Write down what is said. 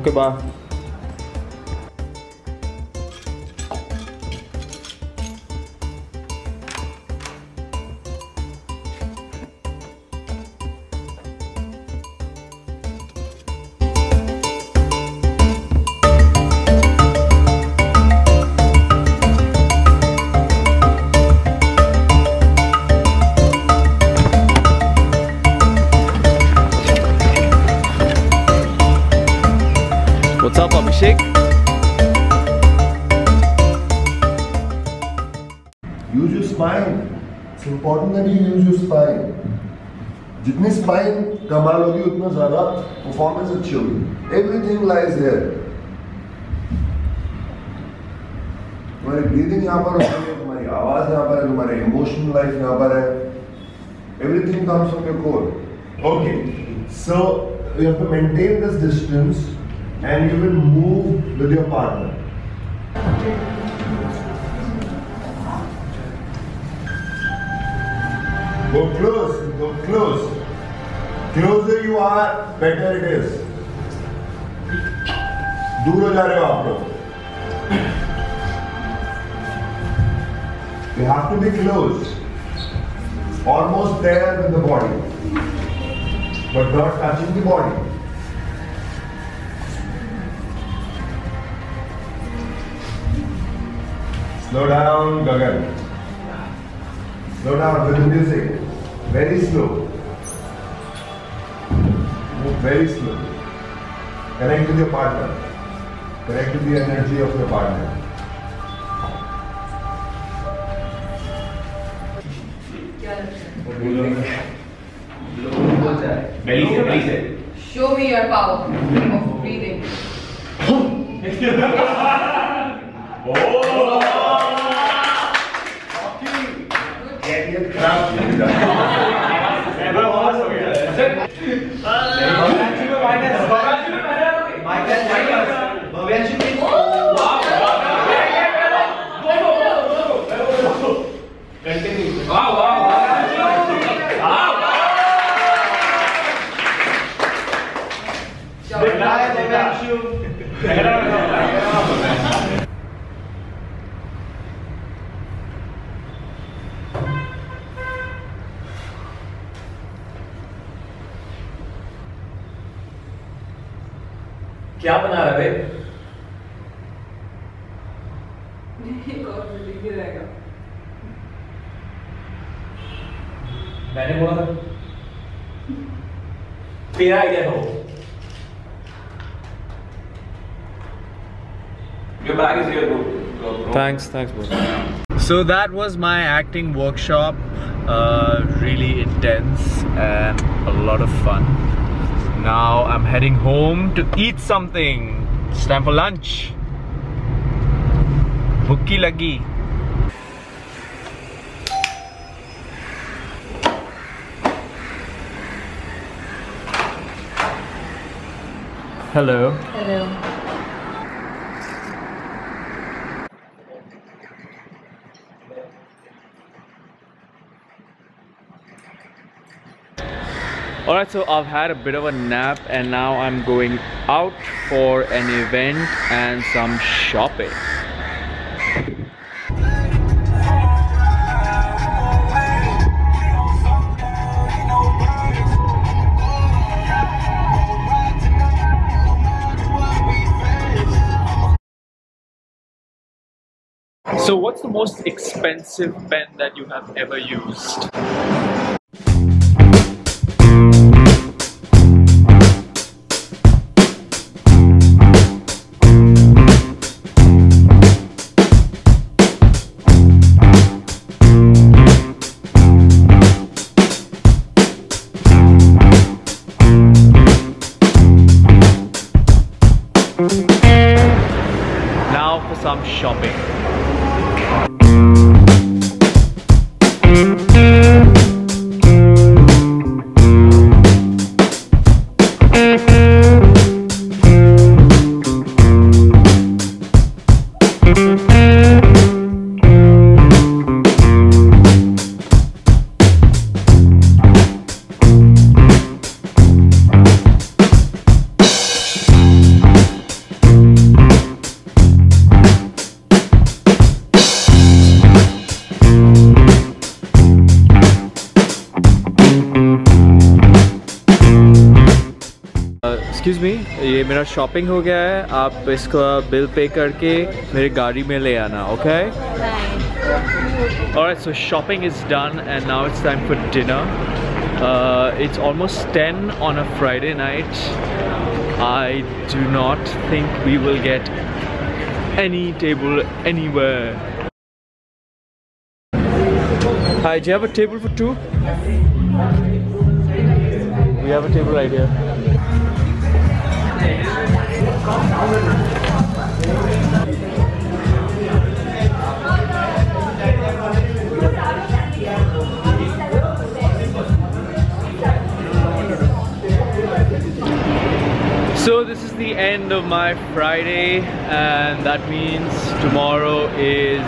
Okay bye What's up, Abhishek? Use your spine. It's important that you use your spine. जितनी spine कमाल होगी उतना ज़्यादा performance अच्छी होगी एवरीथिंग लाइज देयर तुम्हारी ब्रीदिंग यहाँ पर होती है तुम्हारी आवाज़ यहाँ पर है तुम्हारी इमोशनल लाइफ यहाँ पर है everything comes from your core okay so you have to maintain this distance and you will move with your partner Go close, go close. Closer you are, better it is. दूर हो जा रहे हो आप लोग You have to be close. Almost there with the body. But not touching the body. Slow down, Gagan. Slow down with the music. Very slow. Move very slow. Connect with your partner. Connect with the energy of your partner. Belly से belly से Show me your power of breathing. 있습니다. Thank you. क्या बना रहा है एक और breathing ही रहेगा. मैंने बोला था तेरा आइडिया था वो Your bag is here, bro. Bro, bro. Thanks, thanks, bro. So that was my acting workshop. Uh, really intense and a lot of fun. Now I'm heading home to eat something. It's time for lunch. Bhukki lagi. Hello. Hello. Alright, so I've had a bit of a nap and now I'm going out for an event and some shopping. So what's the most expensive pen that you have ever used? Some shopping. Excuse me ये मेरा shopping हो गया है। आप इसका bill pay करके मेरी गाड़ी में ले आना ओके और so shopping is done and now it's time for dinner it's almost ten on a Friday night I do not think we will get any table any Hi, do you have a table for two? We have a table right here. So this is the end of my Friday and that means tomorrow is